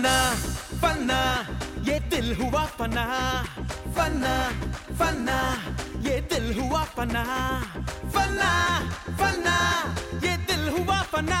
फना फना ये दिल हुआ फना फना फना ये दिल हुआ फना फना फना ये दिल हुआ फना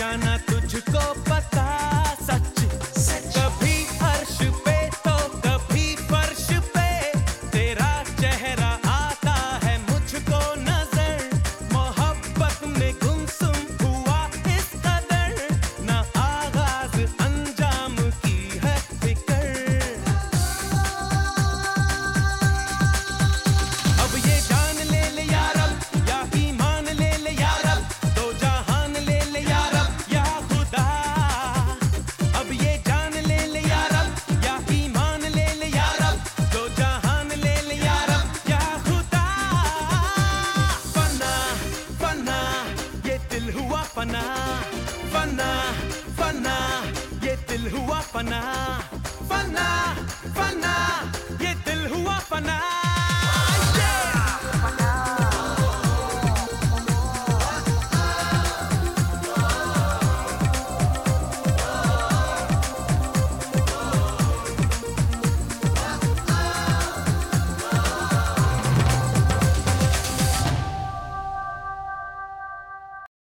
I'm not. फना फना फना ये दिल हुआ फना फना फना ये दिल हुआ फना